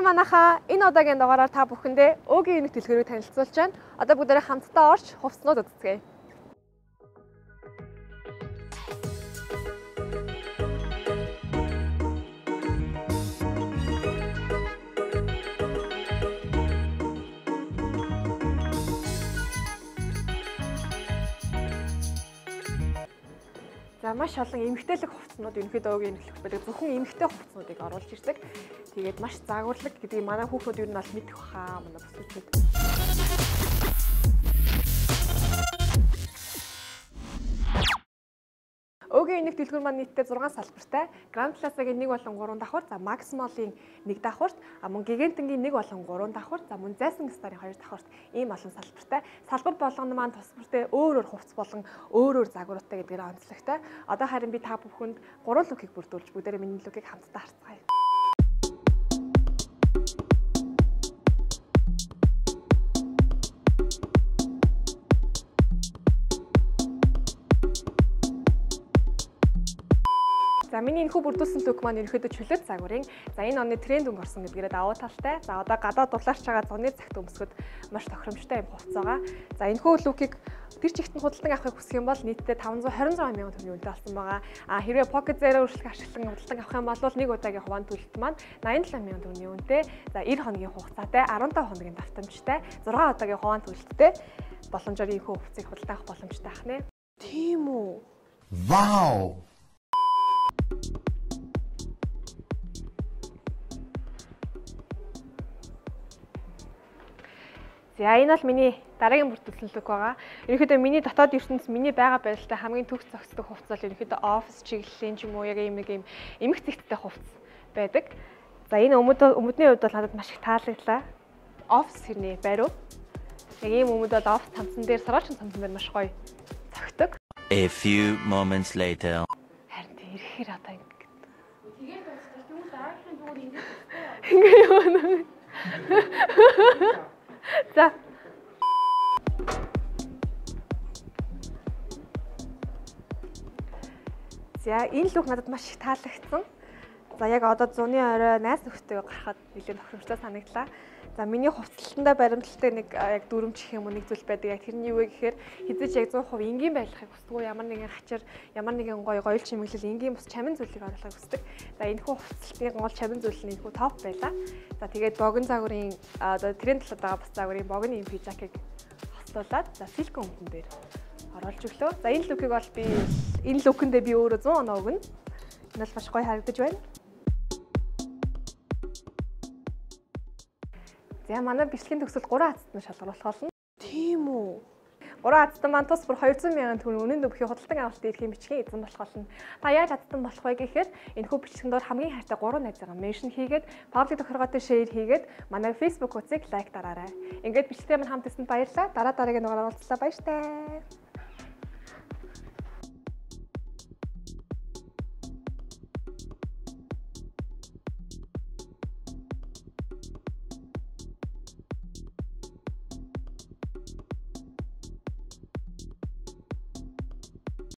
манайхаа энэ удаагийн дугаараар та бүхэндээ өөгийн нэг дэлгүүрийг танилцуулж байна. Одоо бүгдээрээ хамтдаа орж хувцснууд үзцгээе. За маш олон эмгтээлэг хувцснууд ерөнхийдөө нөхлөх байдаг. Зөвхөн эмгтэй хувцснуудыг оруулж ирдэг. Тэгээд маш загварлаг гэдгийг манай хүүхдүүд ер нь бол мэдэх баха манай бүсгүүчүүд. Өөгийн нэг дэлгүүр маань нийтдээ 6 салбартай. Grand Plaza-гийн 1 болон 3 давхар, за Max Mall-ийн 1 давхарт, мөн Gigant-ийн 1 болон 3 давхарт, за мөн Zaysan Star-ийн 2 давхарт ийм олон салбартай. Салбар болгоно маань тус бүртээ өөр өөр хувцс болон өөр өөр загваруудтай гэдгээр онцлогтой. Одоо харин би та бүхэнд 3 лүкийг бүрдүүлж бүгдээрээ миний лүкийг хамтдаа харцгаая. За миний энэхүү бүрдүүлсэн лүк маань ерөөхдөө чөлөөт загварын. За энэ оны тренд өнгө орсон гэдгээрээ давуу талтай. За одоо гадаад дулаарч байгаа зуны цагт өмсгөд маш тохиромжтой юм хувцас байгаа. За энэхүү лүкийг тэр чигт нь худалдан авахыг хүсэх юм бол нийтдээ 526 мянган төгрөгийн үнэтэй болсон байгаа. А хэрвээ Pocket Zero үржлэх ашиглан худалдан авах юм бол нэг удаагийн хуваан төлөлт маань 87 мянган төгрөгийн үнэтэй. За 90 хоногийн хугацаатай 15 хоногийн давтамжтай 6 удаагийн хуваан төлөлттэй боломжоор энэхүү хувцсыг худалдан авах боломжтой ахнэ. Тийм үү? Вау! За энэ бол миний дараагийн бүртгүүлсэн лүк байгаа. Ерөнхийдөө миний дотоод ертөнц миний байгаа байдалтай хамгийн төгс зохистой хувцас бол ерөнхийдөө офис чиглэлийн ч юм уу яг ийм нэг ийм эмх зэгттэй хувцас байдаг. За энэ өмд өмдний хувьд бол надад маш их таалагдлаа. Офис хэрний байруу. Яг ийм өмд бол офис цамцсан дээр сараачин цамцсан дээр маш гоё цогтөг. A few moments later. Харин тийм ирэхээр одоо ингэ. Тэгээд дуусах юм дараагийн зүгээр ингэ. Ингээ юу. За. За энэ лүк надад маш их таалагдсан. За яг одоо зуны орой найс нөхдөйгөө гарахад нэлээд тохиромжтой санагдлаа. За миний хувцлалтандаа баримталтай нэг яг дүрмж гэх юм нэг зүйл байдаг. Яг тэрний юу вэ гэхээр хизэж яг 100% энгийн байдлахыг хүсдэг уу? Ямар нэгэн хачир, ямар нэгэн гоё гоёл чимэглэл энгийн бус чамин зүйлийг оруулахыг хүсдэг. За энэ хүү хувцлалтын гол чамин зүйл нь энэ хүү топ байла. За тэгээд богн загварын одоо тренд талаад байгаа бас загварын богны юм пижакыг хослуулад за силикон өмдөн дээр оруулж өглөө. За энэ лүкийг бол би энэ лүкэндээ би өөрөө 100 оноо өгнө. Энэ бол маш гоё харагдаж байна. За манай бичлэгийн төгсөл 3 хацтанд шалгаруулах болно. Тийм үү? 3 хацтан маань тус бүр 200 мянган төгрөг үнэн дөбхийн худалдан авалт эрхийн бичгийн эзэн болох болно. Та яаж хацтан болох вэ гэхээр энэ хүү бичлэгэн доор хамгийн хайртай 3 найзаагаа меншн хийгээд паблик тохиргоотой шеэр хийгээд манай Facebook хуудсыг лайк дараарай. Ингээд бичлэгээ маань хамт ирсэнд баярлалаа. Дараа дараагийн дугаараар уулзлаа баяр таа.